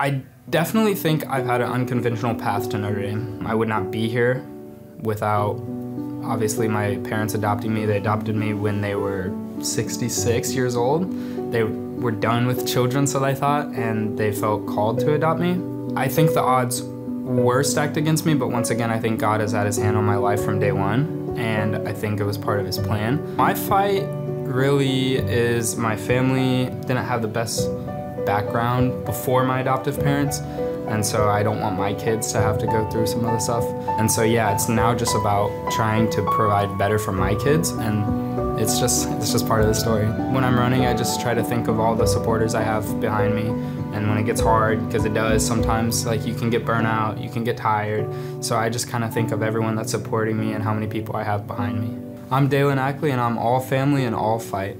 I definitely think I've had an unconventional path to Notre Dame. I would not be here without obviously my parents adopting me. They adopted me when they were 66 years old. They were done with children, so they thought, and they felt called to adopt me. I think the odds were stacked against me, but once again, I think God has had his hand on my life from day one, and I think it was part of his plan. My fight really is my family didn't have the best background before my adoptive parents, and so I don't want my kids to have to go through some of the stuff. And so yeah, it's now just about trying to provide better for my kids and it's just it's just part of the story. When I'm running, I just try to think of all the supporters I have behind me and when it gets hard because it does sometimes like you can get burnout, you can get tired. So I just kind of think of everyone that's supporting me and how many people I have behind me. I'm Daelen Ackley and I'm all family and all fight.